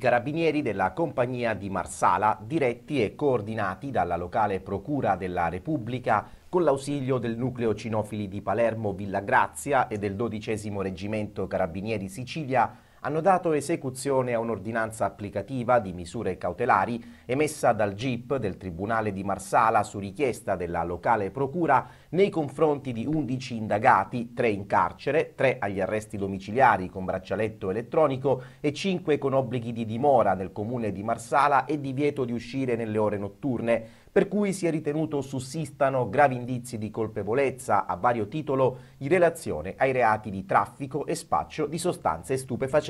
Carabinieri della compagnia di Marsala, diretti e coordinati dalla locale Procura della Repubblica, con l'ausilio del nucleo cinofili di Palermo Villa Grazia e del dodicesimo reggimento Carabinieri Sicilia, hanno dato esecuzione a un'ordinanza applicativa di misure cautelari emessa dal GIP del Tribunale di Marsala su richiesta della locale procura nei confronti di 11 indagati, 3 in carcere, 3 agli arresti domiciliari con braccialetto elettronico e 5 con obblighi di dimora nel comune di Marsala e divieto di uscire nelle ore notturne, per cui si è ritenuto sussistano gravi indizi di colpevolezza a vario titolo in relazione ai reati di traffico e spaccio di sostanze stupefacenti.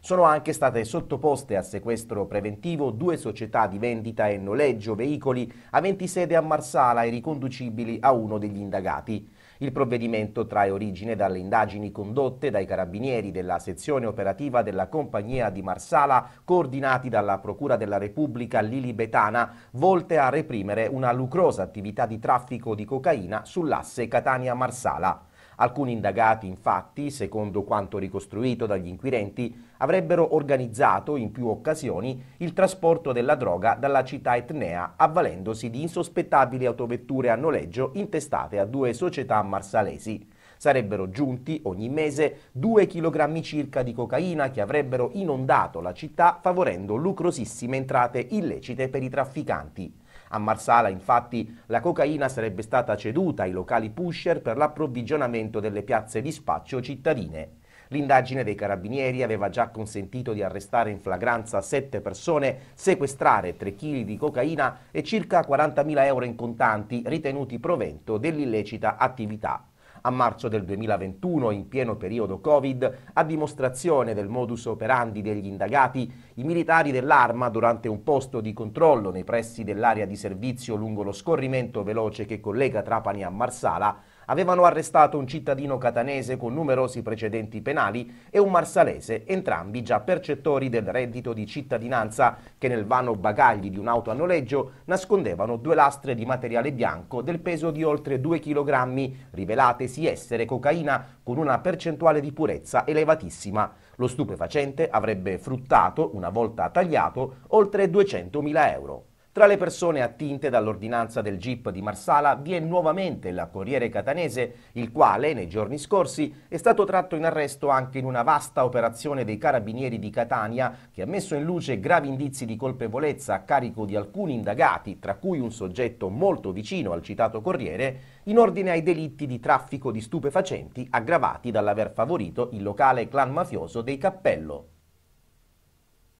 Sono anche state sottoposte a sequestro preventivo due società di vendita e noleggio veicoli aventi sede a Marsala e riconducibili a uno degli indagati. Il provvedimento trae origine dalle indagini condotte dai carabinieri della sezione operativa della compagnia di Marsala, coordinati dalla Procura della Repubblica Lilibetana, volte a reprimere una lucrosa attività di traffico di cocaina sull'asse Catania-Marsala. Alcuni indagati, infatti, secondo quanto ricostruito dagli inquirenti, avrebbero organizzato in più occasioni il trasporto della droga dalla città etnea, avvalendosi di insospettabili autovetture a noleggio intestate a due società marsalesi. Sarebbero giunti ogni mese due chilogrammi circa di cocaina che avrebbero inondato la città favorendo lucrosissime entrate illecite per i trafficanti. A Marsala, infatti, la cocaina sarebbe stata ceduta ai locali pusher per l'approvvigionamento delle piazze di spaccio cittadine. L'indagine dei carabinieri aveva già consentito di arrestare in flagranza sette persone, sequestrare 3 kg di cocaina e circa 40.000 euro in contanti ritenuti provento dell'illecita attività a marzo del 2021, in pieno periodo Covid, a dimostrazione del modus operandi degli indagati, i militari dell'Arma, durante un posto di controllo nei pressi dell'area di servizio lungo lo scorrimento veloce che collega Trapani a Marsala, avevano arrestato un cittadino catanese con numerosi precedenti penali e un marsalese, entrambi già percettori del reddito di cittadinanza, che nel vano bagagli di un'auto a noleggio nascondevano due lastre di materiale bianco del peso di oltre 2 kg, rivelatesi essere cocaina con una percentuale di purezza elevatissima. Lo stupefacente avrebbe fruttato, una volta tagliato, oltre 200.000 euro. Tra le persone attinte dall'ordinanza del GIP di Marsala vi è nuovamente il Corriere Catanese, il quale, nei giorni scorsi, è stato tratto in arresto anche in una vasta operazione dei carabinieri di Catania che ha messo in luce gravi indizi di colpevolezza a carico di alcuni indagati, tra cui un soggetto molto vicino al citato Corriere, in ordine ai delitti di traffico di stupefacenti aggravati dall'aver favorito il locale clan mafioso dei Cappello.